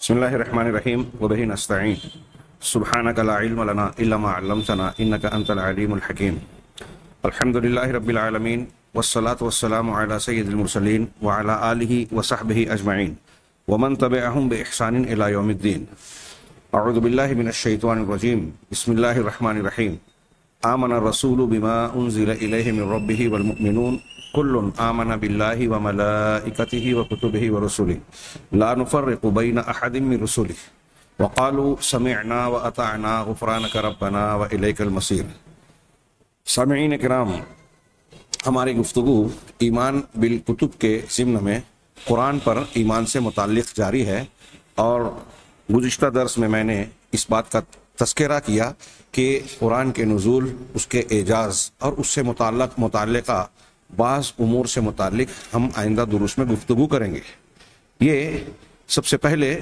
बसमीम वबही नस्तीन सुबहानक ला इल्म लना इल्ला मा अल्लमतना इन्नक अंतल अलीमुल हकीम अल्हम्दुलिल्लाहि रब्बिल आलमीन वस्सलातु वस्सलामु अला सय्यिदिल मुरसलीन व अला आलिहि व सहबिहि अजमईन व मन तबिअहुम बिइहसानिन इला यौमिद्दीन अऊज़ु बिल्लाहि मिनश शैतानिर रजीम बिस्मिल्लाहिर रहमानिर रहीम आमन रसूलु बिमा उनज़िला इलैहि मिन रब्बिहि वल मुमिनून कुल्लुन आमन बिल्लाहि व मलाइकतिहि व कुतुबिहि व रुसुलिहि ला नुफर्रिकु बैन अहदिम मिन रुसुलिहि व क़ालू समिअना व अताअना गुफ़रानक रब्बना व इलैकल मसीर सामीन कराम हमारी गुफ्तु ईमान बिल कुतुब के ज़िम्न में कुरान पर ईमान से मुतल्लिक जारी है और गुज्त दर्स में मैंने इस बात का तस्करा किया कि कुरान के नज़ुल उसके एजाज़ और उससे मुतल मुतल बाज़ उमूर से मुतल हम आइंदा दुरुस्त में गुफ्तु करेंगे। ये सबसे पहले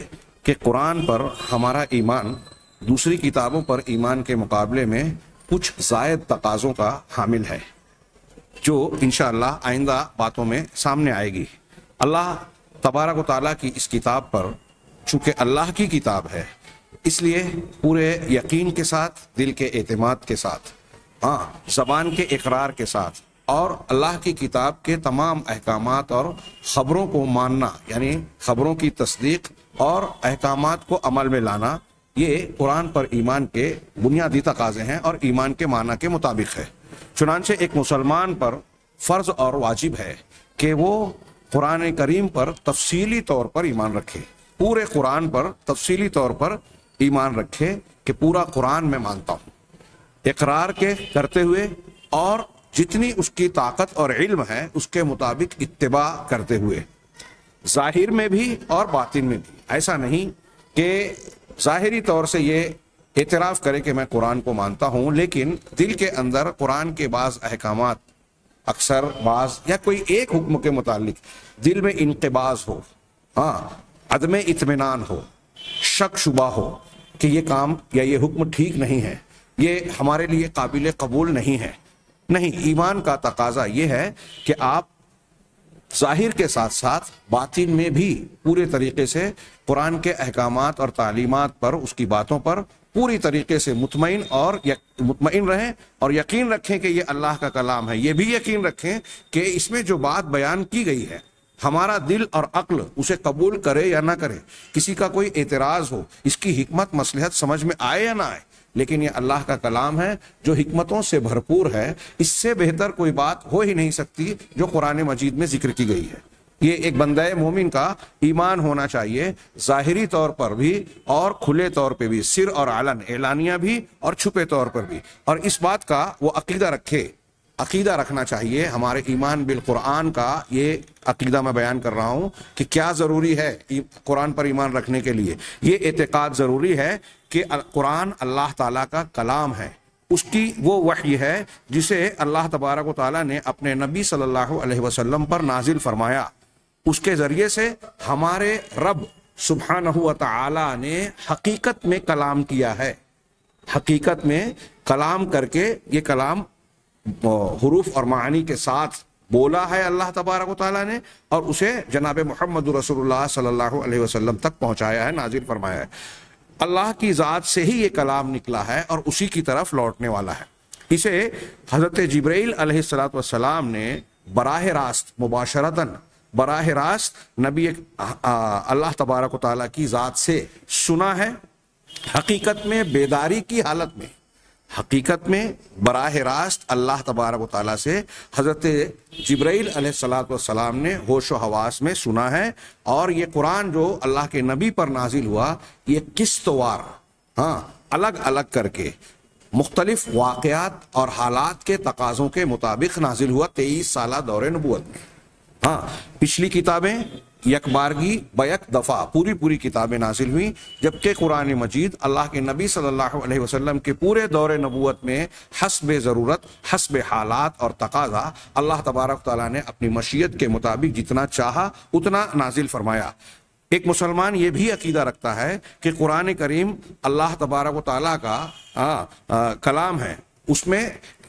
कि कुरान पर हमारा ईमान दूसरी किताबों पर ईमान के मुकाबले में कुछ जायद तकाज़ों का हामिल है, जो इन आइंदा बातों में सामने आएगी। अल्लाह तबारक ताला की इस किताब पर, चूँकि अल्लाह की किताब है, इसलिए पूरे यकीन के साथ, दिल के अतमाद के साथ हाँ जबान के इकरार के साथ और अल्लाह की किताब के तमाम अहकाम और ख़बरों को मानना, यानी ख़बरों की तस्दीक और अहकाम को अमल में लाना, ये कुरान पर ईमान के बुनियादी तकाजे हैं और ईमान के माना के मुताबिक है। चुनानचे एक मुसलमान पर फ़र्ज़ और वाजिब है कि वो कुरान करीम पर तफसीली तौर पर ईमान रखे, पूरे कुरान पर तफसीली तौर पर ईमान रखे कि पूरा कुरान मैं मानता हूँ। इकरार के करते हुए और जितनी उसकी ताकत और इल्म है, उसके मुताबिक इत्तबा करते हुए। ज़ाहिर में भी और बातिन में भी। ऐसा नहीं कि जाहिरी तौर से ये एतराफ़ करे कि मैं कुरान को मानता हूँ, लेकिन दिल के अंदर कुरान के बाज़ अहकाम अक्सर बाज या कोई एक हुक्म के मुतालिक दिल में इनकबाज हो हाँ अदम इतमान हो शक शुबा हो कि ये काम या ये हुक्म ठीक नहीं है। ये हमारे लिए काबिल कबूल नहीं है। नहीं, ईमान का तकाजा यह है कि आप ज़ाहिर के साथ साथ बातिन में भी पूरे तरीके से कुरान के अहकाम और तालीमत पर, उसकी बातों पर पूरी तरीके से मुतमिन और मुतमिन रहें और यकीन रखें कि ये अल्लाह का कलाम है। ये भी यकीन रखें कि इसमें जो बात बयान की गई है, हमारा दिल और अक्ल उसे कबूल करे या ना करे, किसी का कोई एतराज़ हो, इसकी हिकमत, मसलहत समझ में आए या ना आए लेकिन ये अल्लाह का कलाम है, जो हमतों से भरपूर है, इससे बेहतर कोई बात हो ही नहीं सकती जो कुरान मजीद में ज़िक्र की गई है। ये एक बंद मोमिन का ईमान होना चाहिए, जाहिरी तौर पर भी और खुले तौर पर भी, सिर और आलन एलानिया भी और छुपे तौर पर भी। और इस बात का वो अकीदा रखे अकीदा रखना चाहिए। हमारे ईमान बिल कुरान का ये अकीदा मैं बयान कर रहा हूँ कि क्या ज़रूरी है कुरान पर ईमान रखने के लिए। ये एतक़ाद ज़रूरी है कि कुरान अल्लाह ताला का कलाम है। उसकी वो वही है जिसे अल्लाह तबारक ताला ने अपने नबी सल्लल्लाहु अलैहि वसल्लम पर नाजिल फरमाया। उसके ज़रिए से हमारे रब सुबहानहु ताला ने हकीकत में कलाम किया है। हकीकत में कलाम करके ये कलाम हरूफ और मानी के साथ बोला है अल्लाह तबारक ताला ने और उसे जनाब मोहम्मद रसूलुल्लाह सल्लल्लाहु तक पहुँचाया है, नाजिल फरमाया है। अल्लाह की ज़ात से ही ये कलाम निकला है और उसी की तरफ़ लौटने वाला है। इसे हज़रत जब्राईल सलाम ने बराह रास्त मुबाशरतन, बराह रास्त नबी अल्लाह तबारक ताला की ज़ात से सुना है। हकीकत में, बेदारी की हालत में हकीकत में बराह रास्त अल्लाह तबारक ताली से हज़रत जब्राईल सलाम ने होश हवास में सुना है और ये कुरान जो अल्लाह के नबी पर नाजिल हुआ, ये किस्तवार हाँ अलग अलग करके। मुख्तलिफ़ वाक़ात और हालात के तकाज़ों के मुताबिक नाजिल हुआ तेईस साल दौरे नबूत में हाँ पिछली किताबें यकबारगी बयक दफ़ा। पूरी पूरी किताबें नाजिल हुई जबकि कुरान मजीद अल्लाह के नबी सल्लल्लाहु अलैहि वसल्लम के पूरे दौर नबूत में हसब ज़रूरत हसब हालात और तकाजा अल्लाह तबारक ताली ने अपनी मशीयत के मुताबिक जितना चाहा उतना नाजिल फरमाया। एक मुसलमान ये भी अकीदा रखता है कि कुरान करीम अल्लाह तबारक ताली का आ, आ, कलाम है। उसमें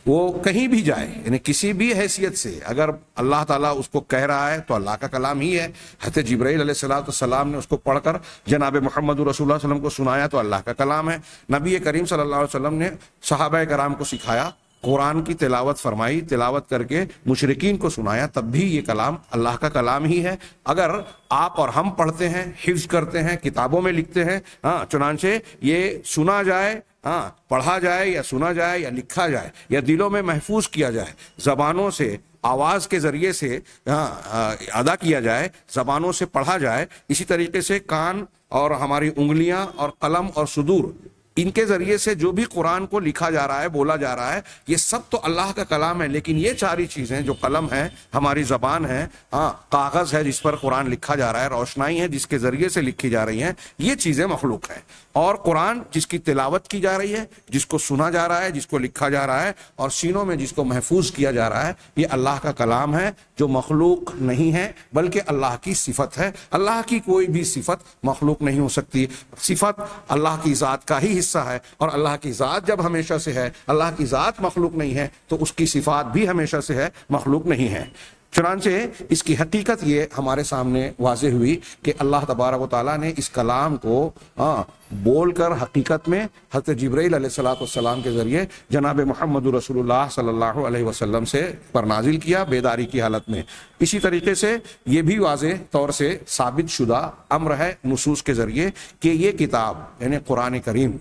वो कहीं भी जाए, यानी किसी भी हैसियत से, अगर अल्लाह ताला उसको कह रहा है तो अल्लाह का कलाम ही है। हत जब्राईल सलाम ने उसको पढ़कर जनाब मोहम्मद रसूल वसल्लम को सुनाया तो अल्लाह का कलाम है। नबी करीम अलैहि वसल्लम ने सहाबा कराम को सिखाया, कुरान की तिलावत फरमाई, तिलावत करके मुशरकिन को सुनाया, तब भी ये कलाम अल्लाह का कलाम ही है। अगर आप और हम पढ़ते हैं, हिफ्ज करते हैं, किताबों में लिखते हैं हाँ चुनाचे ये सुना जाए हाँ पढ़ा जाए या सुना जाए या लिखा जाए या दिलों में महफूज किया जाए, जबानों से, आवाज़ के ज़रिए से हाँ अदा किया जाए, जबानों से पढ़ा जाए, इसी तरीके से कान और हमारी उंगलियाँ और कलम और सुदूर, इनके ज़रिए से जो भी कुरान को लिखा जा रहा है, बोला जा रहा है, ये सब तो अल्लाह का कलाम है, लेकिन ये सारी चीज़ें जो कलम है, हमारी जबान है हाँ कागज़ है जिस पर कुरान लिखा जा रहा है, रोशनाई है जिसके ज़रिए से लिखी जा रही है, ये चीज़ें मखलूक है। और कुरान जिसकी तिलावत की जा रही है, जिसको सुना जा रहा है, जिसको लिखा जा रहा है और सीनों में जिसको महफूज किया जा रहा है, ये अल्लाह का कलाम है, जो मखलूक नहीं है, बल्कि अल्लाह की सिफत है। अल्लाह की कोई भी सिफत मखलूक नहीं हो सकती। सिफत अल्लाह की ज़ात का ही हिस्सा है और अल्लाह की ज़ात जब हमेशा से है, अल्लाह की ज़ात मखलूक नहीं है तो उसकी सिफात भी हमेशा से है, मखलूक नहीं है। चुनाचे इसकी हकीकत ये हमारे सामने वाजे हुई कि अल्लाह तबारक ताली ने इस कलाम को हाँ बोलकर हकीकत में हज़रत जब्राईल सलाम के ज़रिए जनाब मोहम्मद रसूलुल्लाह सल्लल्लाहु अलैहि वसल्लम से पर नाजिल किया बेदारी की हालत में। इसी तरीके से ये भी वाज तौर से साबित शुदा अम्र है नसूस के ज़रिए कि ये किताब, यानी कुरान करीम,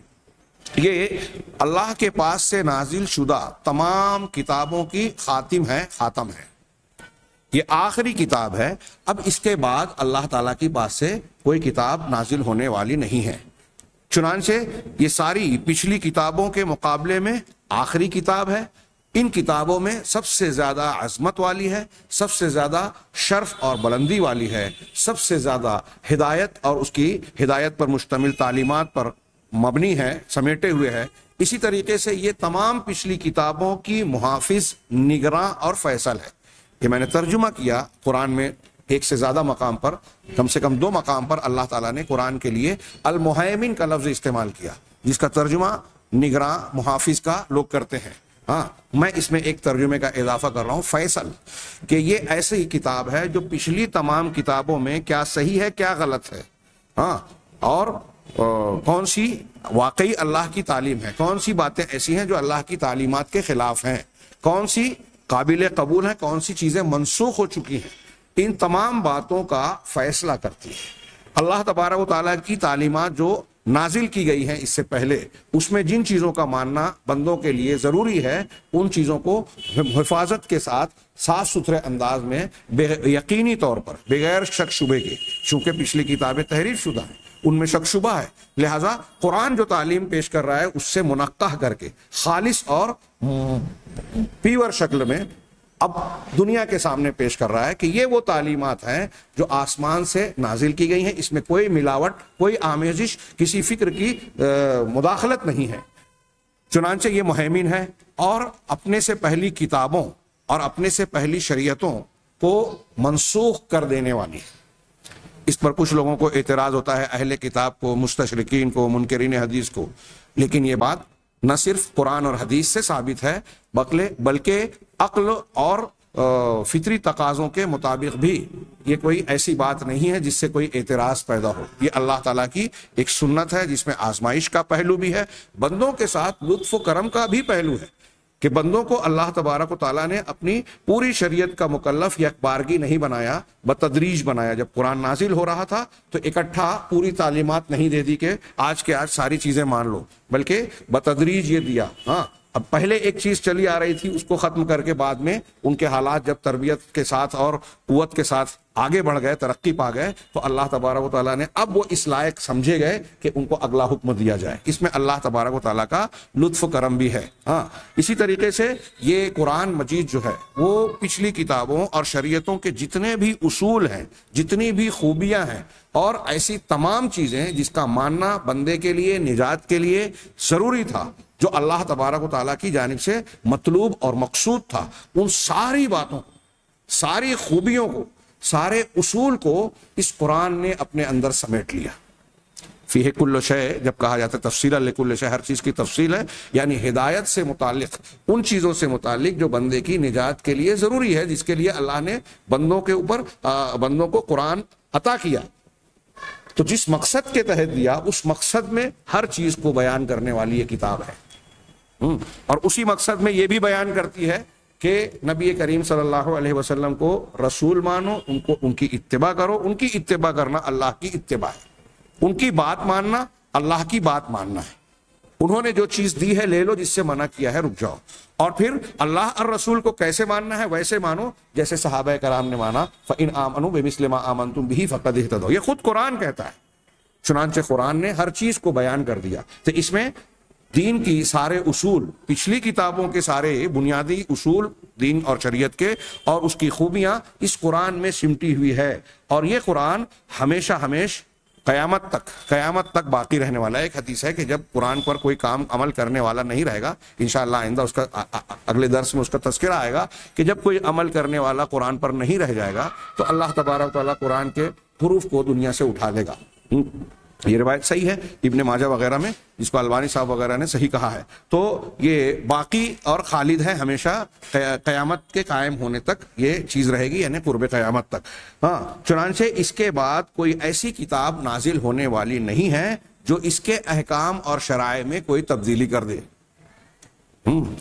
ये अल्लाह के पास से नाजिल शुदा तमाम किताबों की खातिम है, खातम है। ये आखिरी किताब है। अब इसके बाद अल्लाह ताला की बात से कोई किताब नाजिल होने वाली नहीं है। चुनान से ये सारी पिछली किताबों के मुकाबले में आखिरी किताब है। इन किताबों में सबसे ज़्यादा अजमत वाली है, सबसे ज़्यादा शर्फ और बुलंदी वाली है, सबसे ज़्यादा हिदायत और उसकी हिदायत पर मुश्तमिल तालीमत पर मबनी है, समेटे हुए है। इसी तरीके से ये तमाम पिछली किताबों की मुहाफिज निगरान और फैसल है। ये मैंने तर्जुमा किया कुरान में एक से ज़्यादा मकाम पर, कम से कम दो मकाम पर अल्लाह ताला ने कुरान के लिए अलमुहमिन का लफ्ज इस्तेमाल किया, जिसका तर्जुमा निगरा, मुहाफिज का लोग करते हैं। हाँ मैं इसमें एक तर्जुमे का इजाफा कर रहा हूँ। फैसल, कि ये ऐसी किताब है जो पिछली तमाम किताबों में क्या सही है, क्या गलत है। हाँ और कौन सी वाकई अल्लाह की तालीम है? कौन सी बातें ऐसी हैं जो अल्लाह की तालीमत के खिलाफ हैं? कौन सी काबिल कबूल है कौन सी चीज़ें मनसूख हो चुकी हैं। इन तमाम बातों का फैसला करती है। अल्लाह तबारक ताली की तालीमत जो नाजिल की गई है इससे पहले, उसमें जिन चीज़ों का मानना बंदों के लिए ज़रूरी है, उन चीज़ों को हिफाजत के साथ साफ़ सुथरे अंदाज में यकीनी तौर पर, बगैर शक शुबे के, चूँकि पिछली किताबें तहरीर शुदा हैं। उनमें शक शुबा है। लिहाजा कुरान जो तालीम पेश कर रहा है, उससे मुनक्का करके, खालिश और पीवर शक्ल में अब दुनिया के सामने पेश कर रहा है कि ये वो तालीमत हैं जो आसमान से नाजिल की गई हैं। इसमें कोई मिलावट, कोई आमेजिश, किसी फ़िक्र की मुदाखलत नहीं है। चुनानचे ये मुहमिन है और अपने से पहली किताबों और अपने से पहली शरीयतों को मनसूख कर देने वाली है। इस पर कुछ लोगों को एतराज़ होता है, अहले किताब को, मुस्तशरकिन को, मुनकरीन हदीस को। लेकिन ये बात न सिर्फ़ कुरान और हदीस से साबित है, बकले, बल्कि अक्ल और फितरी तकाजों के मुताबिक भी ये कोई ऐसी बात नहीं है जिससे कोई एतराज़ पैदा हो। ये अल्लाह ताला की एक सुन्नत है, जिसमें आजमाइश का पहलू भी है, बंदों के साथ लुत्फ करम का भी पहलू है। कि बंदों को अल्लाह तबारक ताला ने अपनी पूरी शरीयत का मुकल्लफ या बारगी नहीं बनाया, बतदरीज बनाया। जब कुरान नाजिल हो रहा था तो इकट्ठा पूरी तालीमत नहीं दे दी कि आज के आज सारी चीज़ें मान लो, बल्कि बतदरीज ये दिया। हाँ अब पहले एक चीज़ चली आ रही थी, उसको खत्म करके बाद में उनके हालात जब तरबियत के साथ और कुत के साथ आगे बढ़ गए, तरक्की पा गए तो अल्लाह तबारक ताली ने अब वो इस लायक समझे गए कि उनको अगला हुक्म दिया जाए। इसमें अल्लाह तबारक ताली का लुत्फ करम भी है। हाँ इसी तरीके से ये कुरान मजीद जो है, वो पिछली किताबों और शरीयतों के जितने भी उसूल हैं, जितनी भी खूबियाँ हैं, और ऐसी तमाम चीज़ें जिसका मानना बंदे के लिए, निजात के लिए ज़रूरी था जो अल्लाह तबारक ताली की जानब से मतलूब और मकसूद था, उन सारी बातों को, सारी खूबियों को, सारे उसूल को इस कुरान ने अपने अंदर समेट लिया। फ़ी कुल्ल शय, जब कहा जाता है तफसील कुल्ल शय हर चीज़ की तफसील है, यानी हिदायत से मुतालिक, उन चीज़ों से मुतालिक जो बंदे की निजात के लिए ज़रूरी है, जिसके लिए अल्लाह ने बंदों के ऊपर बंदों को कुरान अता किया। तो जिस मकसद के तहत दिया, उस मकसद में हर चीज़ को बयान करने वाली ये किताब है। और उसी मकसद में ये भी बयान करती है कि नबी करीम सल्लल्लाहु अलैहि वसल्लम को रसूल मानो, उनको, उनकी इत्तबा करो। उनकी इत्तबा करना अल्लाह की इत्तबा है। उनकी बात मानना अल्लाह की बात मानना है। उन्होंने जो चीज़ दी है, ले लो, जिससे मना किया है, रुक जाओ। और फिर अल्लाह और रसूल को कैसे मानना है, वैसे मानो, जैसे सहाब कराम ने माना फ़िन आमनु बेमिसलमा आमन तुम भी फ़कद दो ये खुद कुरान कहता है। चुनानचे कुरान ने हर चीज़ को बयान कर दिया। तो इसमें दीन की सारे उसूल पिछली किताबों के सारे बुनियादी उसूल दीन और शरीयत के और उसकी खूबियाँ इस कुरान में सिमटी हुई है। और ये कुरान हमेशा हमेश कयामत तक कयामत तक बाकी रहने वाला है। एक हदीस है कि जब कुरान पर कोई काम अमल करने वाला नहीं रहेगा इन आइंदा उसका आ, आ, अगले दर्स में उसका तस्करा आएगा कि जब कोई अमल करने वाला कुरान पर नहीं रह जाएगा तो अल्लाह तबारक कुरान के प्रूफ को दुनिया से उठा देगा। हम्म। ये रिवायत सही है, इब्ने माजा वगैरह में, जिसको अलवानी साहब वगैरह ने सही कहा है। तो ये बाकी और खालिद है हमेशा कयामत के कायम होने तक ये चीज़ रहेगी, यानी पूर्व कयामत तक। हाँ चुनाचे इसके बाद कोई ऐसी किताब नाजिल होने वाली नहीं है, जो इसके अहकाम और शराय में कोई तब्दीली कर दे। हम्म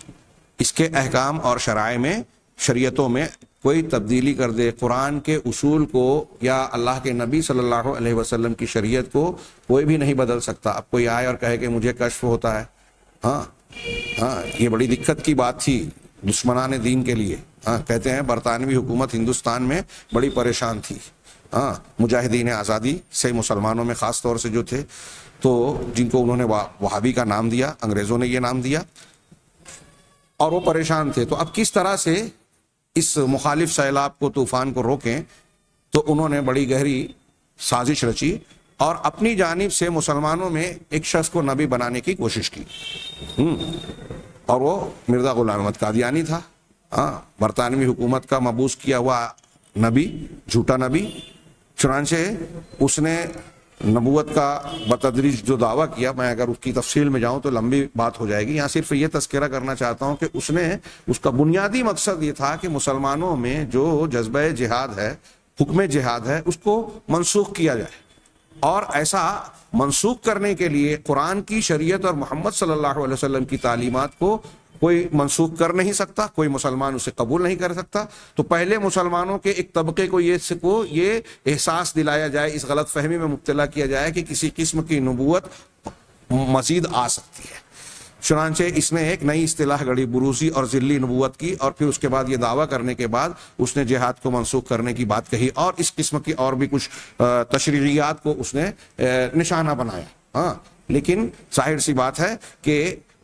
इसके अहकाम और शराय में, शरीयतों में कोई तब्दीली कर दे, कुरान के उसूल को या अल्लाह के नबी सल्लल्लाहु अलैहि वसल्लम की शरीयत को कोई भी नहीं बदल सकता। अब कोई आए और कहे कि मुझे कश्फ होता है। हाँ हाँ ये बड़ी दिक्कत की बात थी दुश्मनान दीन के लिए। हाँ कहते हैं बरतानवी हुकूमत हिंदुस्तान में बड़ी परेशान थी। हाँ मुजाहिदीन आज़ादी से मुसलमानों में ख़ास तौर से जो थे तो जिनको उन्होंने वहाबी का नाम दिया, अंग्रेज़ों ने ये नाम दिया, और वो परेशान थे। तो अब किस तरह से इस मुखालिफ सैलाब को तूफ़ान को रोकें तो उन्होंने बड़ी गहरी साजिश रची और अपनी जानब से मुसलमानों में एक शख्स को नबी बनाने की कोशिश की। हम्म, और वो मिर्ज़ा गुलाम अहमद कादियानी था। हाँ बरतानवी हुकूमत का मबूस किया हुआ नबी झूठा नबी। चुनाचे उसने नबूत का बतदरीज जो दावा किया, मैं अगर उसकी तफसील में जाऊँ तो लंबी बात हो जाएगी। यहाँ सिर्फ़ ये तस्करा करना चाहता हूँ कि उसने, उसका बुनियादी मकसद ये था कि मुसलमानों में जो जज्ब जिहाद है, हुक्म जिहाद है, उसको मनसूख किया जाए। और ऐसा मनसूख करने के लिए कुरान की शरीयत और मोहम्मद सल्लल्लाहु अलैहि वसल्लम की तालीमत को कोई मनसूख कर नहीं सकता, कोई मुसलमान उसे कबूल नहीं कर सकता। तो पहले मुसलमानों के एक तबके को ये को ये एहसास दिलाया जाए, इस गलत फहमी में मुबतला किया जाए कि किसी किस्म की नबूत मजीद आ सकती है। चुनाचे इसने एक नई इतलाह गढ़ी बुरूसी और जिली नबूत की और फिर उसके बाद ये दावा करने के बाद उसने जिहाद को मनसूख करने की बात कही और इस किस्म की और भी कुछ तशरीयात को उसने निशाना बनाया। हाँ लेकिन ज़ाहिर सी बात है कि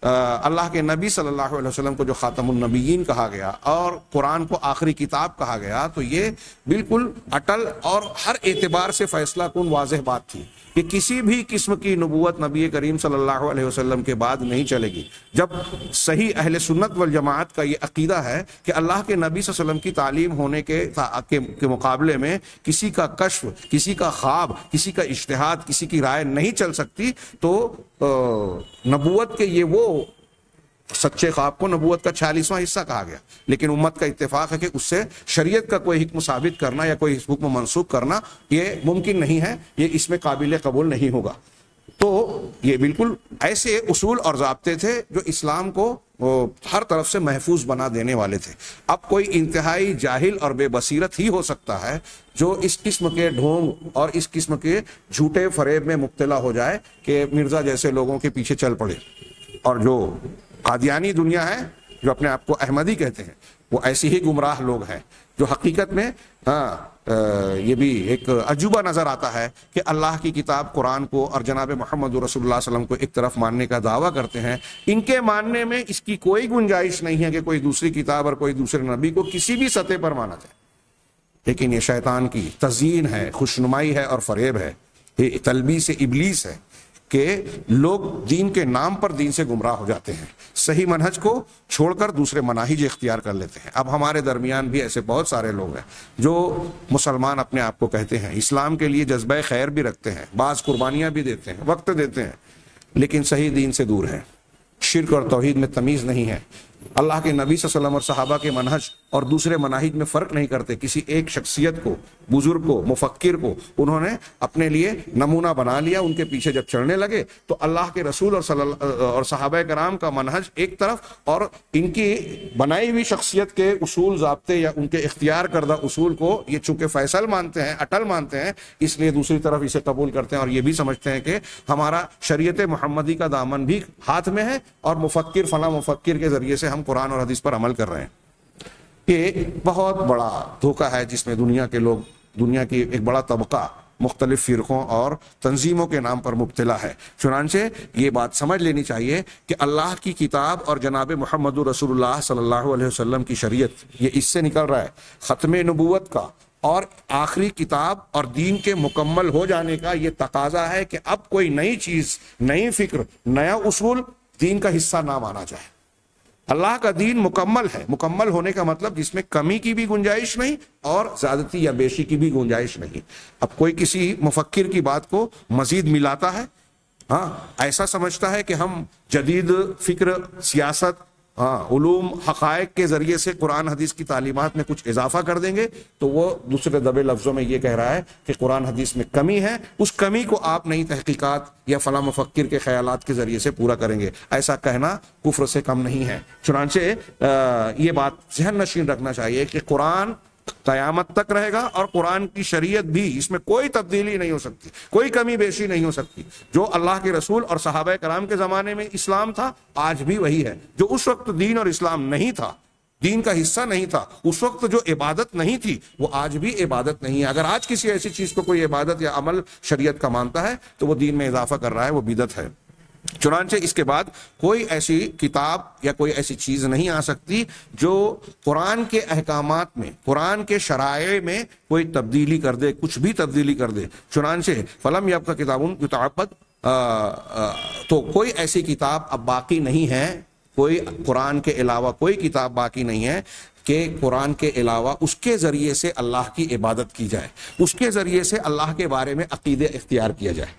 अल्लाह के नबी सल्लल्लाहु अलैहि वसल्लम को जो ख़ातमुलनबीयीन कहा गया और कुरान को आखिरी किताब कहा गया तो ये बिल्कुल अटल और हर एतबार से फैसला कन वाज बात थी कि किसी भी किस्म की नबूत नबी करीम सल्लल्लाहु अलैहि वसल्लम के बाद नहीं चलेगी। जब सही अहल सुन्नत वल जमात का ये अकीदा है कि अल्लाह के नबी वसल्लम की तालीम होने के, के, के मुकाबले में किसी का कश्फ किसी का ख्वाब किसी का इश्तहाद किसी की राय नहीं चल सकती तो नबूत के ये वो सच्चे ख्वाब को नबूत का छियालीसवां हिस्सा कहा गया। लेकिन उम्मत का इतफाक है कि उससे शरीयत का कोई हिक्म साबित करना या कोई हुक्म मनसूख करना, ये मुमकिन नहीं है, ये इसमें काबिल कबूल नहीं होगा। तो ये बिल्कुल ऐसे उसूल और जबते थे जो इस्लाम को हर तरफ़ से महफूज बना देने वाले थे। अब कोई इंतहाई जाहिल और बेबसीरत ही हो सकता है जो इस किस्म के ढोंग और इस किस्म के झूठे फरेब में मुब्तला हो जाए कि मिर्ज़ा जैसे लोगों के पीछे चल पड़े। और जो कादियानी दुनिया है, जो अपने आप को अहमदी कहते हैं, वो ऐसे ही गुमराह लोग हैं जो हकीकत में हाँ ये भी एक अजूबा नज़र आता है कि अल्लाह की किताब कुरान को और जनाब मोहम्मद रसोल्ला को एक तरफ़ मानने का दावा करते हैं। इनके मानने में इसकी कोई गुंजाइश नहीं है कि कोई दूसरी किताब और कोई दूसरे नबी को किसी भी सतह पर माना जाए। लेकिन ये शैतान की तजीन है, खुशनुमाई है और फरेब है। ये तलबी से इबलीस है। कि लोग दीन के नाम पर दीन से गुमराह हो जाते हैं। सही मनहज को छोड़कर दूसरे मनाहिज इख्तियार कर लेते हैं। अब हमारे दरमियान भी ऐसे बहुत सारे लोग हैं, जो मुसलमान अपने आप को कहते हैं। इस्लाम के लिए जज्बे खैर भी रखते हैं, बाज़ कुर्बानियाँ भी देते हैं, वक्त देते हैं, लेकिन सही दीन से दूर हैं। शिरक और तोहहीद में तमीज़ नहीं है। अल्लाह के नबी वसल्लम और सहाबा के मनहज और दूसरे मनाहिज में फ़र्क नहीं करते। किसी एक शख्सियत को, बुज़ुर्ग को मुफक्र को, उन्होंने अपने लिए नमूना बना लिया, उनके पीछे जब चढ़ने लगे तो अल्लाह के रसूल और सल और सहाबा कराम का मनहज एक तरफ़ और इनकी बनाई हुई शख्सियत के उसूल जबते या उनके इख्तियार करदा उसूल को ये चूँकि फैसल मानते हैं, अटल मानते हैं, इसलिए दूसरी तरफ़ इसे कबूल करते हैं और ये भी समझते हैं कि हमारा शरीयत महमदी का दामन भी हाथ में है और मुफक्र फला मुफक्र के ज़रिए से हम कुरान और हदीस पर अमल कर रहे हैं। ये बहुत बड़ा धोखा है जिसमें दुनिया के लोग, दुनिया की एक बड़ा तबका, मुख्तलिफ़ फ़िरक़ों और तंजीमों के नाम पर मुबतला है। चुनानचे ये बात समझ लेनी चाहिए कि अल्लाह की किताब और जनाब मोहम्मद रसूलुल्लाह की शरीयत, ये इससे निकल रहा है। ख़त्म नबूत का और आखिरी किताब और दीन के मुकम्मल हो जाने का ये तकाजा है कि अब कोई नई चीज़, नई फ़िक्र, नया उसूल दीन का हिस्सा ना माना जाए। अल्लाह का दीन मुकम्मल है। मुकम्मल होने का मतलब जिसमें कमी की भी गुंजाइश नहीं और ज्यादती या बेशी की भी गुंजाइश नहीं। अब कोई किसी मुफक्र की बात को मजीद मिलाता है हाँ ऐसा समझता है कि हम जदीद, फ़िक्र, सियासत हाँ उलूम हकायक के ज़रिए से कुरान हदीस की तालीमत में कुछ इजाफा कर देंगे तो वो दूसरे दबे लफ्जों में ये कह रहा है कि कुरान हदीस में कमी है, उस कमी को आप नई तहकीकात या फला मफक्र के ख्याल के ज़रिए से पूरा करेंगे। ऐसा कहना कुफर से कम नहीं है। चुनाचे ये बात जहन नशीन रखना चाहिए कि कुरान कयामत तक रहेगा और कुरान की शरीयत भी इसमें कोई तब्दीली नहीं हो सकती, कोई कमी बेशी नहीं हो सकती। जो अल्लाह के रसूल और सहाबा कराम के जमाने में इस्लाम था, आज भी वही है। जो उस वक्त दीन और इस्लाम नहीं था, दीन का हिस्सा नहीं था, उस वक्त जो इबादत नहीं थी, वो आज भी इबादत नहीं है। अगर आज किसी ऐसी चीज़ को कोई इबादत या अमल शरीयत का मानता है तो वो दीन में इजाफा कर रहा है, वो बिदत है। चुनाचे इसके बाद कोई ऐसी किताब या कोई ऐसी चीज़ नहीं आ सकती जो कुरान के अहकाम में, कुरान के शराय में कोई तब्दीली कर दे, कुछ भी तब्दीली कर दे। चुनाचे फलम या आपका किताब किताबत तो कोई ऐसी किताब अब बाकी नहीं है, कोई कुरान के अलावा कोई किताब बाकी नहीं है कि कुरान के अलावा उसके ज़रिए से अल्लाह की इबादत की जाए, उसके ज़रिए से अल्लाह के बारे में अकीदे इख्तियार किया जाए।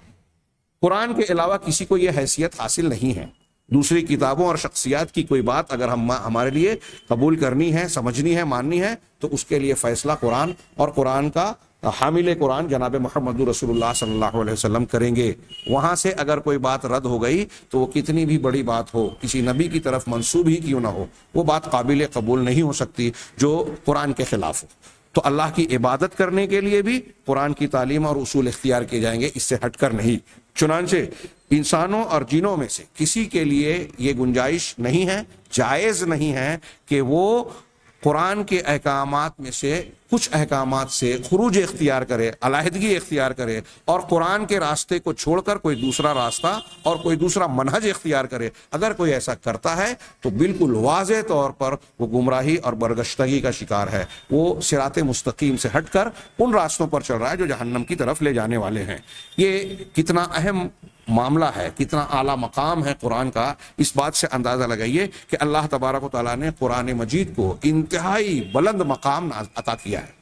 कुरान के अलावा किसी को यह हैसियत हासिल नहीं है। दूसरी किताबों और शख्सियात की कोई बात अगर हम हमारे लिए कबूल करनी है, समझनी है, माननी है तो उसके लिए फैसला कुरान और कुरान का हामिल कुरान जनाब मोहम्मद रसूलुल्लाह सल्लल्लाहु अलैहि वसल्लम करेंगे। वहाँ से अगर कोई बात रद्द हो गई तो वो कितनी भी बड़ी बात हो, किसी नबी की तरफ़ मंसूब ही क्यों ना हो, वो बात काबिल कबूल नहीं हो सकती जो कुरान के खिलाफ हो। तो अल्लाह की इबादत करने के लिए भी कुरान की तालीम और उसूल इख्तियार किए जाएँगे, इससे हटकर नहीं। चुनाचे इंसानों और जिनों में से किसी के लिए ये गुंजाइश नहीं है, जायज़ नहीं है कि वो कुरान के अहकाम में से, कुछ अहकाम से खरूज इख्तियार करे, अलाहदगी इख्तियार करे और कुरान के रास्ते को छोड़कर कोई दूसरा रास्ता और कोई दूसरा मनहज इख्तियार करे। अगर कोई ऐसा करता है तो बिल्कुल वाज तौर पर वो गुमराही और बरगश्तगी का शिकार है। वो सिरात मुस्तकीम से हटकर उन रास्तों पर चल रहा है जो जहन्नम की तरफ़ ले जाने वाले हैं। ये कितना अहम मामला है, कितना आला मकाम है कुरान का, इस बात से अंदाज़ा लगाइए कि अल्लाह तबारक ताली ने कुरान मजीद को इंतहाई बुलंद मकाम अता किया है।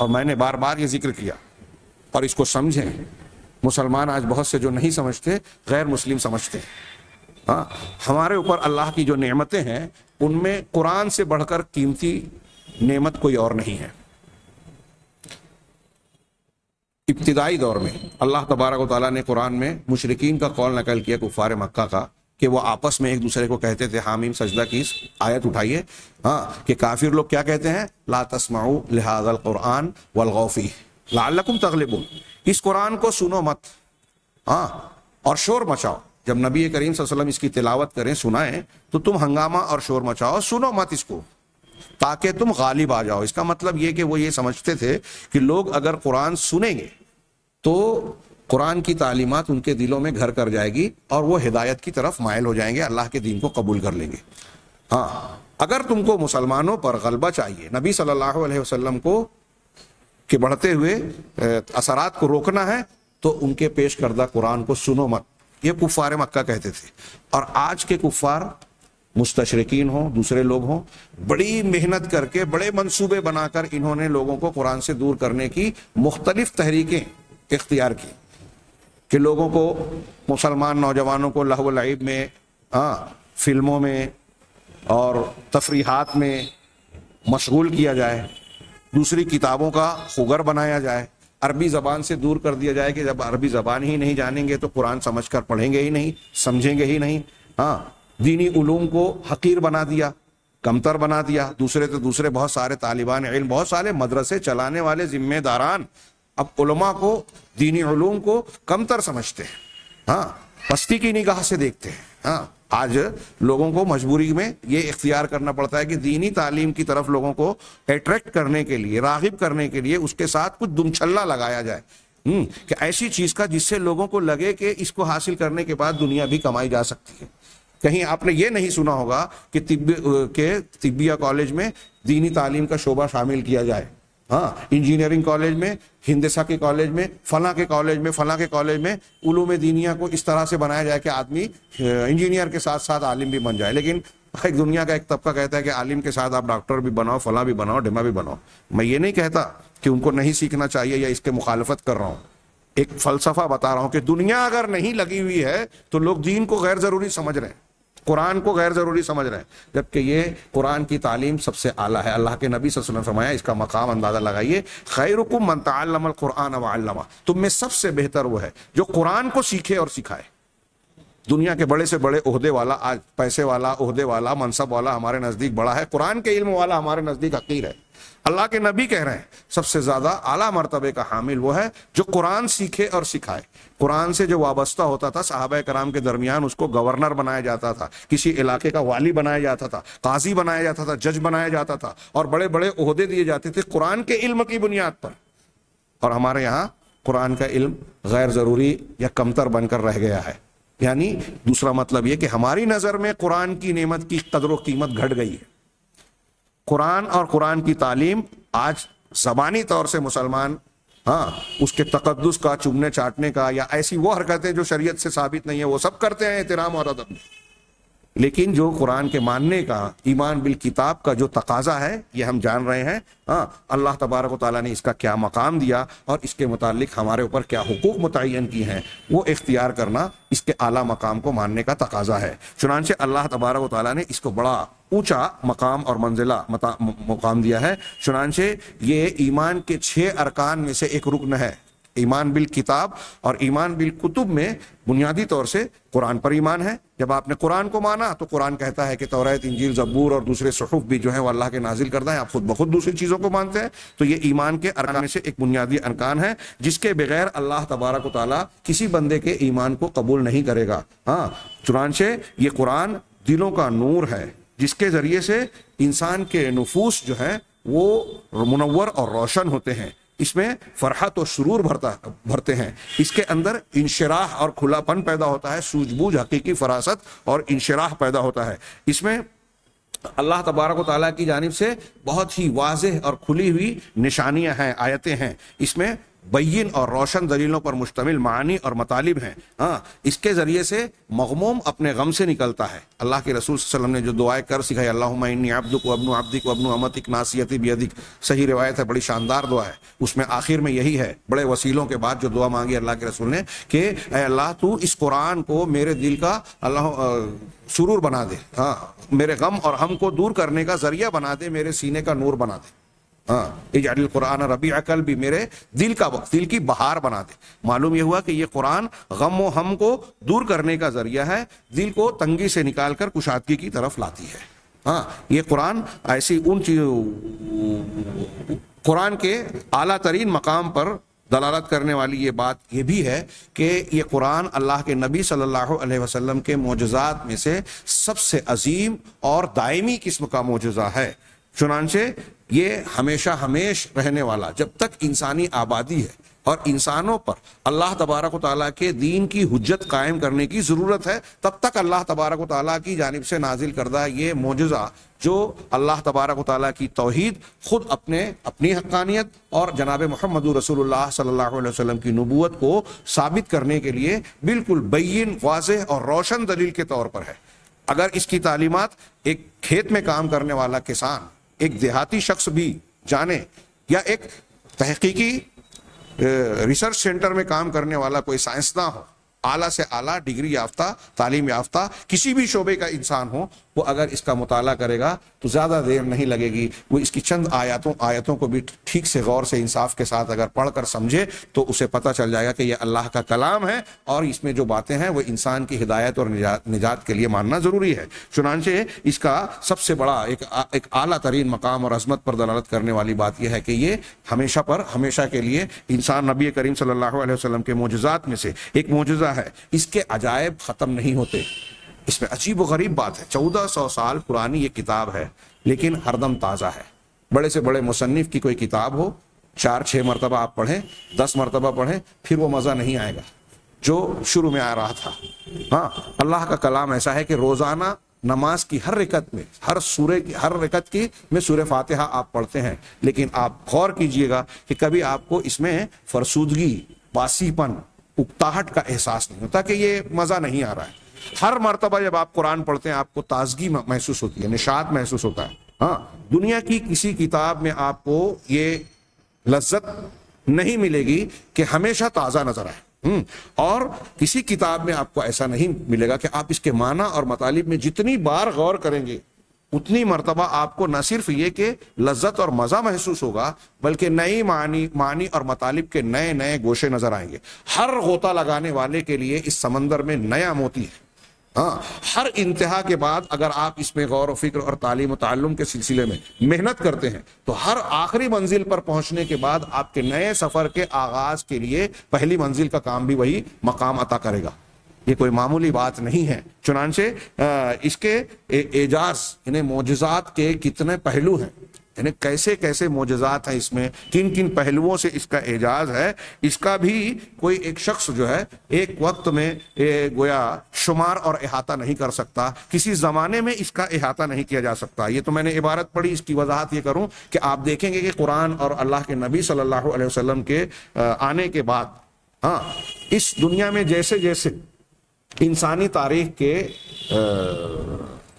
और मैंने बार बार ये ज़िक्र किया और इसको समझें, मुसलमान आज बहुत से जो नहीं समझते, गैर मुस्लिम समझते हाँ हमारे ऊपर अल्लाह की जो नेमतें हैं, उनमें कुरान से बढ़कर कीमती नेमत कोई और नहीं है। इब्तदाई दौर में अल्लाह तबारक ताली ने कुरान में मुशरकिन का कौल नकल किया कुफार मक्का का, कि वो आपस में एक दूसरे को कहते थे हामीम सजदा की आयत उठाइए। हाँ कि काफिर लोग क्या कहते हैं? ला तस्माऊ लिहाजल कुरान वलगौफी लाकुम तगलिबुन। इस कुरान को सुनो मत। हाँ और शोर मचाओ। जब नबी करीम वसल्लम इसकी तिलावत करें, सुनाएँ तो तुम हंगामा और शोर मचाओ, सुनो मत इसको, ताकि तुम गालिब आ जाओ। इसका मतलब ये कि वो ये समझते थे कि लोग अगर कुरान सुनेंगे तो कुरान की तालीमत उनके दिलों में घर कर जाएगी और वो हिदायत की तरफ़ मायल हो जाएँगे, अल्लाह के दीन को कबूल कर लेंगे। हाँ अगर तुमको मुसलमानों पर गलबा चाहिए, नबी सल्लल्लाहु अलैहि वसल्लम को के बढ़ते हुए असरात को रोकना है तो उनके पेश करदा कुरान को सुनो मत। ये कुफ़ार मक्का कहते थे। और आज के कुफ़ार मुस्तशरकिन हो, दूसरे लोग हों, बड़ी मेहनत करके, बड़े मंसूबे बनाकर इन्होंने लोगों को कुरान से दूर करने की मुख्तलिफ़ तहरीकें इख्तियार की कि लोगों को, मुसलमान नौजवानों को लहब में हाँ फ़िल्मों में और तफरीहात में मशगूल किया जाए। दूसरी किताबों का खुगर बनाया जाए। अरबी ज़बान से दूर कर दिया जाए कि जब अरबी ज़बान ही नहीं जानेंगे तो कुरान समझ कर पढ़ेंगे ही नहीं, समझेंगे ही नहीं। हाँ दीनी उलूम को हकीर बना दिया, कमतर बना दिया। दूसरे तो दूसरे बहुत सारे तालिबान, इल्म, बहुत सारे मदरसे चलाने वाले जिम्मेदारान अब उलमा को, दीनी उलूम को कमतर समझते हैं। हाँ पस्ती की निगाह से देखते हैं। हाँ आज लोगों को मजबूरी में ये इख्तियार करना पड़ता है कि दीनी तालीम की तरफ़ लोगों को अट्रैक्ट करने के लिए, रागिब करने के लिए उसके साथ कुछ दुमछल्ला लगाया जाए। हम्म कि ऐसी चीज़ का जिससे लोगों को लगे कि इसको हासिल करने के बाद दुनिया भी कमाई जा सकती है। कहीं आपने ये नहीं सुना होगा कि तिब्बी, के तिब्बिया कॉलेज में दीनी तालीम का शोबा शामिल किया जाए। हाँ इंजीनियरिंग कॉलेज में हिंदसा के कॉलेज में फला के कॉलेज में फला के कॉलेज में उलूम दीनिया को इस तरह से बनाया जाए कि आदमी इंजीनियर के साथ साथ आलिम भी बन जाए। लेकिन एक दुनिया का एक तबका कहता है कि आलिम के साथ आप डॉक्टर भी बनाओ, फला भी बनाओ डिमा भी बनाओ। मैं ये नहीं कहता कि उनको नहीं सीखना चाहिए या इसके मुखालफत कर रहा हूँ। एक फलसफा बता रहा हूँ कि दुनिया अगर नहीं लगी हुई है तो लोग दीन को गैर ज़रूरी समझ रहे हैं। कुरान को गैर ज़रूरी समझ रहे हैं। जबकि ये कुरान की तालीम सबसे आला है। अल्लाह के नबी ने फरमाया, इसका मकाम अंदाज़ा लगाइए, खैरुकुम मन तअल्लमल कुरान व तुम में सबसे बेहतर वो है, जो कुरान को सीखे और सिखाए। दुनिया के बड़े से बड़े उहदे वाला, आज पैसे वाला, उहदे वाला, मनसब वाला हमारे नज़दीक बड़ा है। कुरान के इल्म वाला हमारे नज़दीक हकीर है। अल्लाह के नबी कह रहे हैं, सबसे ज़्यादा आला मरतबे का हामिल वो है जो कुरान सीखे और सिखाए। कुरान से जो वाबस्ता होता था, साहब कराम के दरमियान उसको गवर्नर बनाया जाता था, किसी इलाके का वाली बनाया जाता था, काजी बनाया जाता था, जज बनाया जाता था, और बड़े बड़े उहदे दिए जाते थे कुरान के इल्म की बुनियाद पर। और हमारे यहाँ कुरान का इल्म गैर ज़रूरी या कमतर बनकर रह गया है। यानी दूसरा मतलब यह कि हमारी नज़र में कुरान की नेमत की कदर कीमत घट गई है। कुरान और कुरान की तालीम आज जबानी तौर से मुसलमान हाँ उसके तकदस का चुमने चाटने का या ऐसी वो हरकतें जो शरीयत से साबित नहीं है, वो सब करते हैं एहतराम और अदब लेकिन जो कुरान के मानने का, ईमान बिल किताब का जो तकाजा है, ये हम जान रहे हैं। हाँ अल्लाह तबारक ताली ने इसका क्या मकाम दिया और इसके मुतालिक हमारे ऊपर क्या हुकूक मुतन की हैं, वो इख्तियार करना इसके आला मकाम को मानने का तकाजा है। चुनानचे अल्लाह तबारक ताली ने इसको बड़ा ऊँचा मकाम और मंजिला मकाम दिया है। चुनानचे ये ईमान के छः अरकान में से एक रुकन है। ईमान बिल किताब और ईमान बिल कुतुब में बुनियादी तौर से कुरान पर ईमान है। जब आपने कुरान को माना तो कुरान कहता है कि तौरात, इंजील जबूर और दूसरे सहूफ भी जो है, वो अल्लाह के नाजिल करता है। आप खुद बखुद दूसरी चीज़ों को मानते हैं। तो ये ईमान के अरकान में से एक बुनियादी अरकान है, जिसके बगैर अल्लाह तबारक ताली किसी बंदे के ईमान को कबूल नहीं करेगा। हाँ चुनानचे ये कुरान दिलों का नूर है, जिसके ज़रिए से इंसान के नफूस जो है, वो मुनवर और रोशन होते हैं। इसमें फरहत और सुरूर भरता, भरते हैं। इसके अंदर इंशराह और खुलापन पैदा होता है, सूझबूझ, हकीकी फरासत और इंशराह पैदा होता है। इसमें अल्लाह तबारक ताली की जानब से बहुत ही वाज और खुली हुई निशानियाँ हैं, आयतें हैं। इसमें बैन और रोशन दलीलों पर मुश्तमिल मानी और मतालिब हैं। हाँ इसके ज़रिए से मगमूम अपने गम से निकलता है। अल्लाह के रसूल वसल्लम ने जो दुआएँ कर सिखाई अल्लाह अब्दु को अबनु अब्दी को अबनु अमतिक नासियती बियदिक। सही रिवायत है, बड़ी शानदार दुआ है। उसमें आखिर में यही है, बड़े वसीलों के बाद जो दुआ मांगी अल्लाह के रसूल ने कि अल्लाह, तू इस कुरान को मेरे दिल का अल्लाह सुरूर बना दे। हाँ मेरे गम और हम को दूर करने का ज़रिया बना दे, मेरे सीने का नूर बना दे। हाँ कुरान रबी अकल भी मेरे दिल का वक्त, दिल की बहार बना दे। मालूम यह हुआ कि यह कुरान गम व हम को दूर करने का ज़रिया है, दिल को तंगी से निकालकर कुशादगी की तरफ़ लाती है। हाँ ये कुरान ऐसी उन कुरान के आला तरीन मकाम पर दलालत करने वाली ये बात ये भी है कि ये कुरान अल्लाह के नबी सल्लल्लाहु अलैहि वसल्लम के मोजात में से सबसे अजीम और दायमी किस्म का मोजा है। चुनानचे ये हमेशा हमेश रहने वाला, जब तक इंसानी आबादी है। और इंसानों पर अल्लाह तबारक ताला के दीन की हजत कायम करने की ज़रूरत है, तब तक अल्लाह तबारक ताला की जानब से नाजिल करदा ये मोजा जो अल्लाह तबारक ताला की तोहद, खुद अपने, अपनी हक्कानियत और जनाब मोहम्मद रसूलुल्लाह सल्लल्लाहु अलैहि वसल्लम की नबूत को साबित करने के लिए बिल्कुल बैन वाज और रोशन दलील के तौर पर है। अगर इसकी तालीमत एक खेत में काम करने वाला किसान एक देहाती शख्स भी जाने या एक तहकीकी रिसर्च सेंटर में काम करने वाला कोई साइंसदान हो, आला से आला डिग्री याफ्ता, तालीम याफ्ता, किसी भी शोबे का इंसान हो वो अगर इसका मुताला करेगा तो ज़्यादा देर नहीं लगेगी। वो इसकी चंद आयतों आयतों को भी ठीक से गौर से इंसाफ के साथ अगर पढ़कर समझे तो उसे पता चल जाएगा कि यह अल्लाह का कलाम है और इसमें जो बातें हैं वो इंसान की हिदायत और निजात, निजात के लिए मानना ज़रूरी है। चुनानचे इसका सबसे बड़ा एक एक आला तरीन मकाम और अजमत पर दलालत करने वाली बात यह है कि ये हमेशा पर हमेशा के लिए इंसान नबी करीम सल्लल्लाहु अलैहि वसल्लम के मोजात में से एक मोजा है। इसके अजायब ख़त्म नहीं होते। इसमें अजीब गरीब बात है। चौदह सौ साल पुरानी ये किताब है, लेकिन हरदम ताज़ा है। बड़े से बड़े मुसन्फ की कोई किताब हो, चार छः मरतबा आप पढ़ें, दस मरतबा पढ़ें, फिर वो मज़ा नहीं आएगा, जो शुरू में आ रहा था। हाँ अल्लाह का कलाम ऐसा है कि रोज़ाना नमाज़ की हर रिकत में, हर सूर्य की, हर रिकत की में सूर्य फातिहा आप पढ़ते हैं। लेकिन आप गौर कीजिएगा कि कभी आपको इसमें फरसूदगी, बासीपन, उकताहट का एहसास नहीं होता कि ये मज़ा नहीं आ रहा है। हर मरतबा जब आप कुरान पढ़ते हैं आपको ताजगी महसूस होती है निशात महसूस होता है। हाँ दुनिया की किसी किताब में आपको ये लज्जत नहीं मिलेगी कि हमेशा ताज़ा नज़र आए। हम्म, और किसी किताब में आपको ऐसा नहीं मिलेगा कि आप इसके माना और मतालिब में जितनी बार गौर करेंगे उतनी मरतबा आपको न सिर्फ़ ये कि लज्जत और मज़ा महसूस होगा बल्कि नई मानी मानी और मतालिब के नए नए गोशे नज़र आएँगे। हर गोता लगाने वाले के लिए इस समंदर में नया मोती है। हाँ हर इंतहा के बाद अगर आप इसमें गौर फ़िक्र और तालीम ताल्लुम के सिलसिले में मेहनत करते हैं तो हर आखिरी मंजिल पर पहुँचने के बाद आपके नए सफ़र के आगाज़ के लिए पहली मंजिल का काम भी वही मकाम अता करेगा। ये कोई मामूली बात नहीं है। चुनानचे इसके एजाज, इन्हें मोजात के कितने पहलू हैं? यानी कैसे कैसे मोजात हैं इसमें? किन किन पहलुओं से इसका एजाज है? इसका भी कोई एक शख्स जो है, एक वक्त में गोया शुमार और अहाता नहीं कर सकता। किसी जमाने में इसका अहाता नहीं किया जा सकता। ये तो मैंने इबारत पढ़ी, इसकी वजाहत ये करूँ कि आप देखेंगे कि कुरान और अल्लाह के नबी सल्लल्लाहु अलैहि वसल्लम के आने के बाद हाँ इस दुनिया में जैसे जैसे इंसानी तारीख के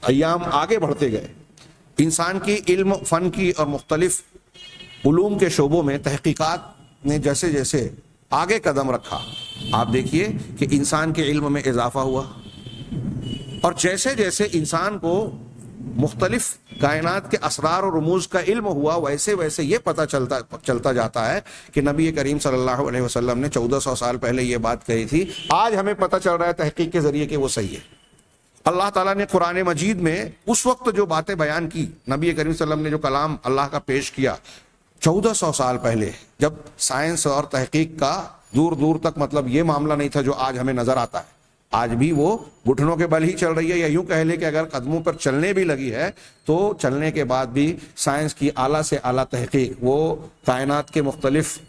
अयाम आगे बढ़ते गए इंसान की इल्म, फ़न की और मुख्तलिफ़ उलूम के शोबों में तहकीकात ने जैसे जैसे आगे कदम रखा। आप देखिए कि इंसान के इल्म में इजाफा हुआ और जैसे जैसे इंसान को मुख्तलिफ़ कायनात के असरार और रमूज का इल्म हुआ, वैसे वैसे ये पता चलता चलता जाता है कि नबी करीम सल्लल्लाहु अलैहि वसल्लम ने चौदह सौ साल पहले ये बात कही थी। आज हमें पता चल रहा है तहकीक के ज़रिए कि वो सही है। अल्लाह ताला ने कुरान मजीद में उस वक्त जो बातें बयान की, नबी करीम वसल्लम ने जो कलाम अल्लाह का पेश किया, चौदह सौ साल पहले, जब साइंस और तहकीक का दूर दूर तक मतलब ये मामला नहीं था जो आज हमें नज़र आता है। आज भी वो घुटनों के बल ही चल रही है, या यूँ कह ले कि अगर कदमों पर चलने भी लगी है तो चलने के बाद भी साइंस की आला से आला तहकीक, वो कायनात के मुख्तलिफ़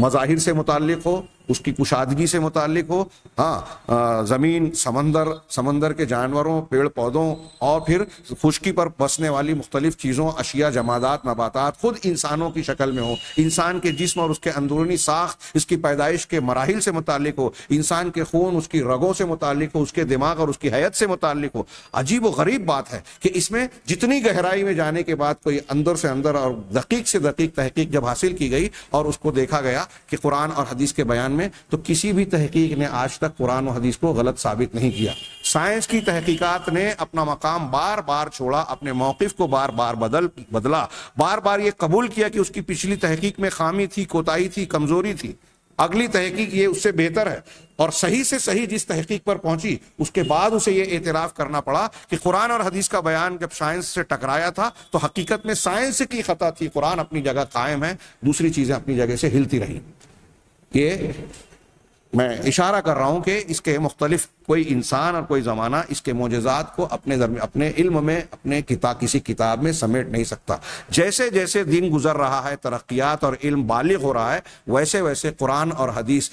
मज़ाहिर से मुतल हो, उसकी कुशादगी से मुतल हो हाँ ज़मीन, समंदर समंदर के जानवरों, पेड़ पौधों, और फिर खुशकी पर बसने वाली मुख्तलिफ़ चीज़ों, अशिया, जमादात, नबातात, खुद इंसानों की शक्ल में हो, इंसान के जिस्म और उसके अंदरूनी साख इसकी पैदाइश के मराहल से मुतल हो, इंसान के खून, उसकी रगों से मुतल हो उसके दिमाग और उसकी हैत से मुतल हो। अजीब व गरीब बात है कि इसमें जितनी गहराई में जाने के बाद कोई अंदर से अंदर और दकीक से दकीक तहकीक जब हासिल की गई और उसको देखा गया कि कुरान और हदीस के बयान में तो किसी भी तहकीक ने आज तक कुरान और हदीस को गलत साबित नहीं किया। साइंस की तहकीकात ने अपना मकाम बार बार छोड़ा, अपने मौकफ को बार बार बदल, बदला। बार बार ये कबूल किया कि उसकी पिछली तहकीक में खामी थी, कोताही थी, कमज़ोरी थी। अगली तहकीक ये उससे बेहतर है। और सही से सही जिस तहकीक पर पहुँची, उसके बाद उसे ये एतराफ़ करना पड़ा कि कुरान और हदीस का बयान जब साइंस से टकराया था तो हकीकत में साइंस की खता थी। कुरान अपनी जगह कायम है, दूसरी चीज़ें अपनी जगह से हिलती रही। ये मैं इशारा कर रहा हूँ कि इसके मुख्तलिफ़ कोई इंसान और कोई ज़माना इसके मोजात को अपने अपने इल्म में, अपने किता, किसी किताब में समेट नहीं सकता। जैसे जैसे दिन गुजर रहा है, तरक्यात और इल्म बालिग हो रहा है वैसे वैसे कुरान और हदीस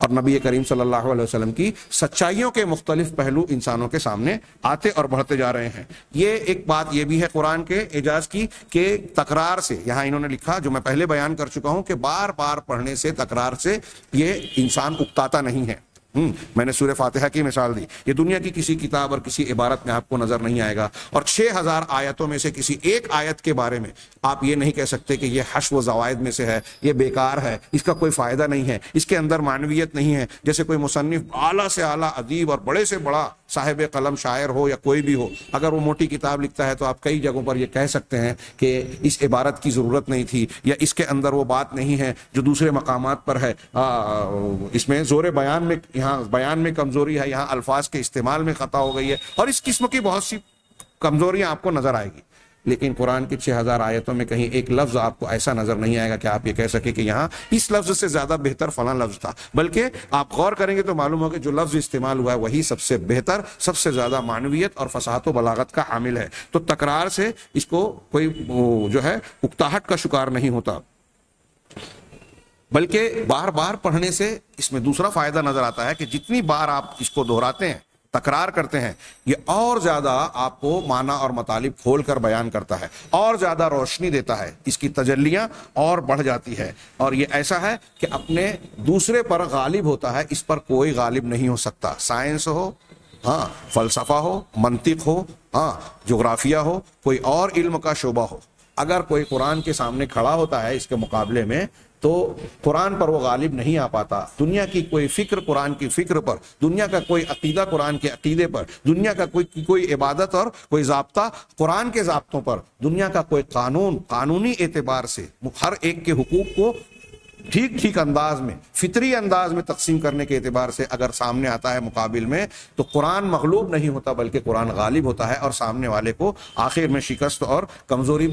और नबी करीम सल्लल्लाहु अलैहि वसल्लम की सच्चाइयों के मुख्तलिफ़ पहलू इंसानों के सामने आते और बढ़ते जा रहे हैं। ये एक बात यह भी है कुरान के एजाज की के तकरार से, यहाँ इन्होंने लिखा, जो मैं पहले बयान कर चुका हूँ कि बार बार पढ़ने से तकरार से ये इंसान उकताता नहीं है। मैंने सूर्य फातिहा की मिसाल दी। ये दुनिया की किसी किताब और किसी इबारत में आपको नज़र नहीं आएगा। और छह हज़ार आयतों में से किसी एक आयत के बारे में आप ये नहीं कह सकते कि ये हश व जवायद में से है, ये बेकार है, इसका कोई फ़ायदा नहीं है, इसके अंदर मानवीयत नहीं है। जैसे कोई मुसनफ़ आला से आला अदीब और बड़े से बड़ा साहिब कलम शायर हो या कोई भी हो, अगर वो मोटी किताब लिखता है तो आप कई जगहों पर यह कह सकते हैं कि इस इबारत की ज़रूरत नहीं थी या इसके अंदर वो बात नहीं है जो दूसरे मकाम पर है। इसमें ज़ोर बयान में, यहाँ बयान में कमज़ोरी है, यहाँ अल्फाज के इस्तेमाल में ख़ता हो गई है और इस किस्म की बहुत सी कमज़ोरियाँ आपको नज़र आएगी। लेकिन कुरान की छह हज़ार आयतों में कहीं एक लफ्ज आपको ऐसा नज़र नहीं आएगा कि आप ये कह सके कि यहाँ इस लफ्ज से ज़्यादा बेहतर फला लफ्ज था। बल्कि आप गौर करेंगे तो मालूम होगा जो लफ्ज इस्तेमाल हुआ है वही सबसे बेहतर, सबसे ज़्यादा मानवीयत और फसाहत बलागत का हामिल है। तो तकरार से इसको कोई जो है उकताहट का शिकार नहीं होता। बल्कि बार बार पढ़ने से इसमें दूसरा फ़ायदा नज़र आता है कि जितनी बार आप इसको दोहराते हैं तकरार करते हैं। ये और ज़्यादा आपको माना और मतालिब खोल कर बयान करता है। और ज़्यादा रोशनी देता है। इसकी तजल्लियाँ और बढ़ जाती है। और ये ऐसा है कि अपने दूसरे पर गालिब होता है। इस पर कोई गालिब नहीं हो सकता। साइंस हो हाँ फलसफा हो, मंतिक हो हाँ जोग्राफिया हो, कोई और इल्म का शोबा हो। अगर कोई कुरान के सामने खड़ा होता है इसके मुकाबले में तो कुरान पर वो गालिब नहीं आ पाता। दुनिया की कोई फ़िक्र कुरान की फ़िक्र पर, दुनिया का कोई अकीदा कुरान के अकीदे पर, दुनिया का कोई कोई इबादत और कोई जबता कुरान के जबतों पर, दुनिया का कोई कानून, कानूनी एतबार से, हर एक के हकूक़ को ठीक ठीक अंदाज में फितरी अंदाज में तकसीम करने के अतबार से अगर सामने आता है मुकाबिल में तो कुरान मखलूब नहीं होता बल्कि कुरान गालिब होता है और सामने वाले को आखिर में शिकस्त और कमज़ोरी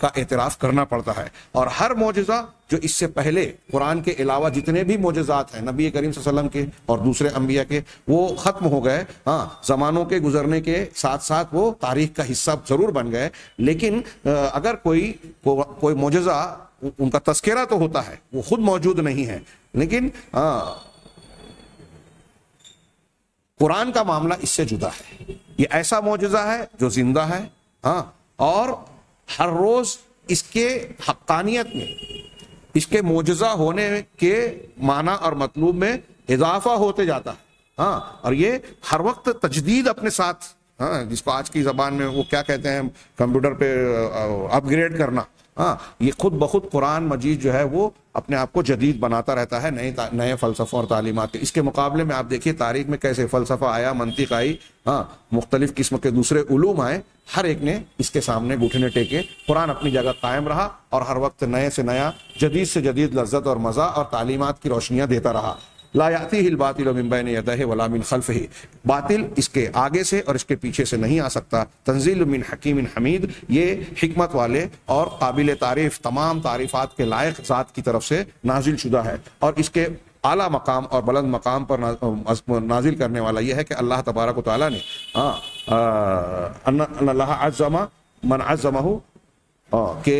का एतराफ़ करना पड़ता है। और हर मोजा जो इससे पहले कुरान के अलावा जितने भी मोजात हैं नबी करीम वसल्लम के और दूसरे अम्बिया के वो ख़त्म हो गए। हाँ ज़मानों के गुजरने के साथ साथ वो तारीख का हिस्सा ज़रूर बन गए। लेकिन अगर कोई को, कोई मोजा उनका तस्करा तो होता है, वो खुद मौजूद नहीं है। लेकिन कुरान का मामला इससे जुदा है। ये ऐसा मौजूदा है जो ज़िंदा है हाँ और हर रोज इसके हक्कानियत में, इसके मोजा होने के माना और मतलूब में इजाफा होते जाता है हाँ और ये हर वक्त तजदीद अपने साथ हाँ जिसको आज की जबान में वो क्या कहते हैं, कंप्यूटर पे अपग्रेड करना। हाँ ये खुद ब खुद कुरान मजीद जो है वो अपने आप को जदीद बनाता रहता है, नए नए फ़लसफ़ों और तालीमत के। इसके मुकाबले में आप देखिए, तारीख में कैसे फ़लसफ़ा आया, मंतिक आई हाँ मुख्तलिफ़ किस्म के दूसरे उलूम आए, हर एक ने इसके सामने घुटने टेके। कुरान अपनी जगह कायम रहा और हर वक्त नए से नया, जदीद से जदीद लज्जत और मज़ा और तालीमत की रोशनियाँ देता रहा। लायाती हिल बातिल मिन यदह वलामिन खल्फ ही बातिल इसके आगे से और इसके पीछे से नहीं आ सकता। तंजील मिन हकीम हमीद, ये हिकमत वाले और काबिल तारीफ़, तमाम तारीफात के लायक ज़ात की तरफ़ से नाजिल शुदा है। और इसके आला मकाम और बुलंद मकाम पर नाजिल करने वाला यह है कि अल्लाह तबारक ने अज़मा मन अज़मा के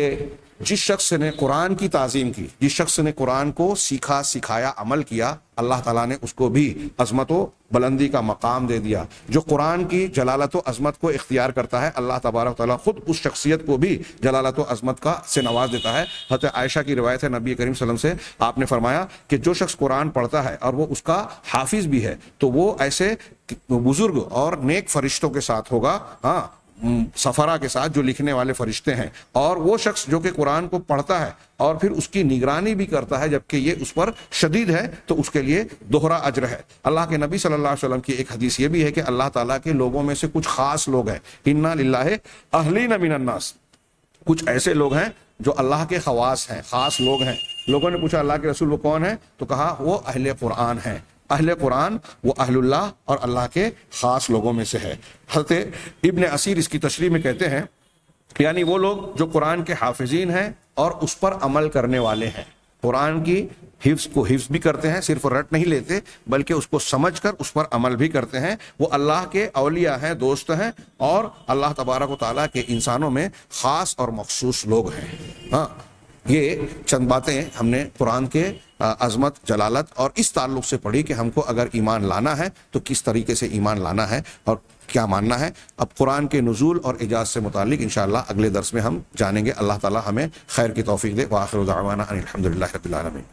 जिस शख्स ने कुरान की ताजीम की, जिस शख्स ने कुरान को सीखा, सिखाया, अमल किया, अल्लाह ताला ने उसको भी अजमत व बुलंदी का मकाम दे दिया। जो कुरान की जलालत अजमत को इख्तियार करता है, अल्लाह तबारक ताला खुद उस शख्सियत को भी जलालत अजमत का से नवाज़ देता है। हत आयशा की रिवायत है, नबी करीम वसल्लम से आपने फरमाया कि जो शख्स कुरान पढ़ता है और वो उसका हाफिज भी है तो वो ऐसे बुज़ुर्ग और नेक फरिश्तों के साथ होगा। हाँ सफरा के साथ जो लिखने वाले फरिश्ते हैं। और वो शख्स जो कि कुरान को पढ़ता है और फिर उसकी निगरानी भी करता है, जबकि ये उस पर शदीद है तो उसके लिए दोहरा अजर है। अल्लाह के नबी सल्लल्लाहु अलैहि वसल्लम की एक हदीस ये भी है कि अल्लाह ताला के लोगों में से कुछ खास लोग हैं। इन्ना लाला अहली नमीनास कुछ ऐसे लोग हैं जो अल्लाह के खवास हैं, खास लोग हैं। लोगों ने पूछा, अल्लाह के रसूल वो कौन है? तो कहा, वो अहले कुरान है। अहल कुरान वो अहलुल्लाह और अल्लाह के ख़ास लोगों में से है। हज़रत इब्न असीर इसकी तशरी में कहते हैं, यानी वो लोग जो कुरान के हाफिजीन हैं और उस पर अमल करने वाले हैं। कुरान की हिफ्स को हिफ्स भी करते हैं, सिर्फ़ रट नहीं लेते, बल्कि उसको समझकर उस पर अमल भी करते हैं। वो अल्लाह के अलिया हैं, दोस्त हैं और अल्लाह तबारक ताला के इंसानों में ख़ास और मखसूस लोग हैं। हाँ। ये चंद बातें हमने कुरान के अजमत, जलालत और इस ताल्लुक से पढ़ी कि हमको अगर ईमान लाना है तो किस तरीके से ईमान लाना है और क्या मानना है। अब कुरान के नजूल और एजाज से मुतालिक इन अगले दरस में हम जानेंगे। अल्लाह ताला हमें खैर की तौफीक दे। वाखिर रबीआलमीन